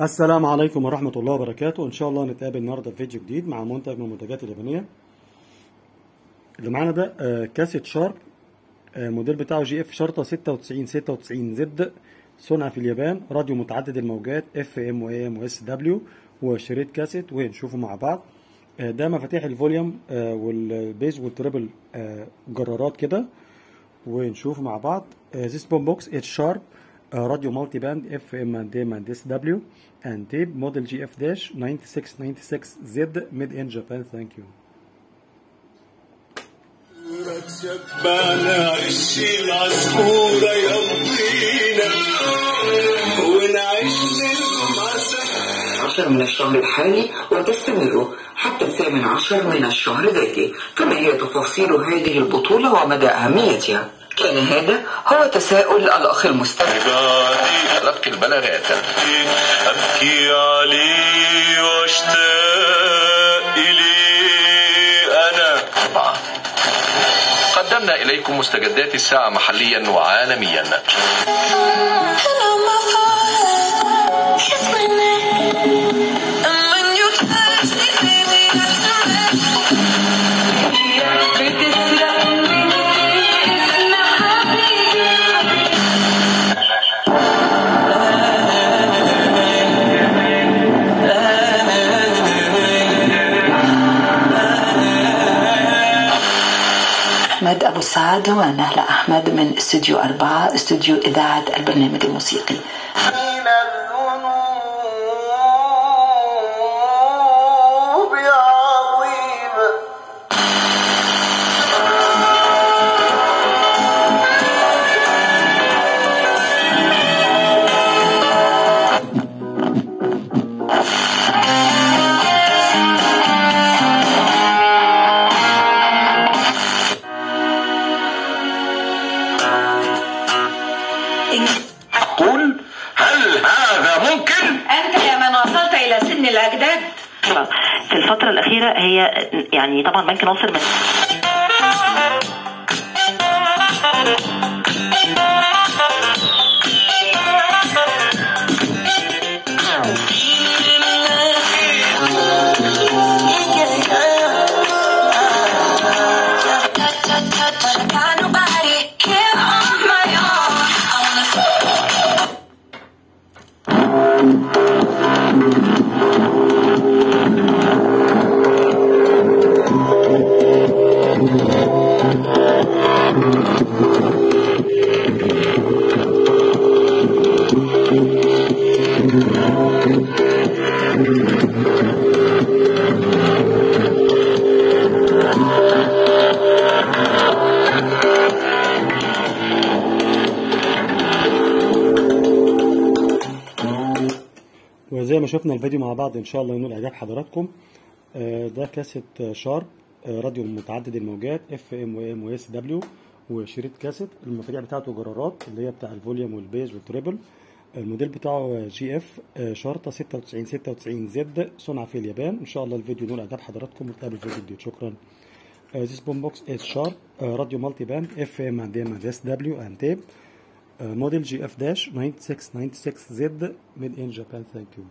السلام عليكم ورحمة الله وبركاته. إن شاء الله نتقابل النهاردة في فيديو جديد مع منتج من المنتجات اليابانية. اللي معانا ده آه، كاسيت Sharp. آه، الموديل بتاعه GF شرطة 96 96 Z. صنع في اليابان. راديو متعدد الموجات FM و M و SW وشريط كاسيت ونشوفه مع بعض. آه، ده مفاتيح ال volume وال bass وال treble جرارات كده. ونشوفه مع بعض. This boom box is sharp uh, radio multiband FM and AM and SW and tape model GF-9696Z made in Japan thank you شبعنا عش العصفورة يمضينا ونعيش للمساء عشر من الشهر الحالي وتستمر حتى الثامن عشر من الشهر ذاته فما هي تفاصيل هذه البطولة ومدى أهميتها. كان هذا؟ هو تساؤل الأخ المستمع تلقي البلاغات. أبكي عليه واشتاق إليه أنا. قدمنا إليكم مستجدات الساعة محليا وعالميا. أحمد أبو السعادة ونهلة أحمد من استوديو أربعة استوديو إذاعة البرنامج الموسيقي. الأجداد. في الفترة الأخيرة هي يعني طبعا بنك ناصر من Got nobody, وزي ما شفنا الفيديو مع بعض إن شاء الله ينول إعجاب حضراتكم. آه، ده كاسيت آه، شارب آه، راديو متعدد الموجات FM و AM و SW وشريط كاسيت. المفاتيح بتاعته جرارات اللي هي بتاع ال volume وال bass وال treble. الموديل بتاعه GF شرطة 96 96 Z صنع في اليابان. إن شاء الله الفيديو ينول إعجاب حضراتكم ونتقابل في فيديو جديد شكرا. Uh, this boom box is sharp. uh, radio multiband FM and AM and موديل جي إف داش 9696 زد ميد إن جابان. ثانك يو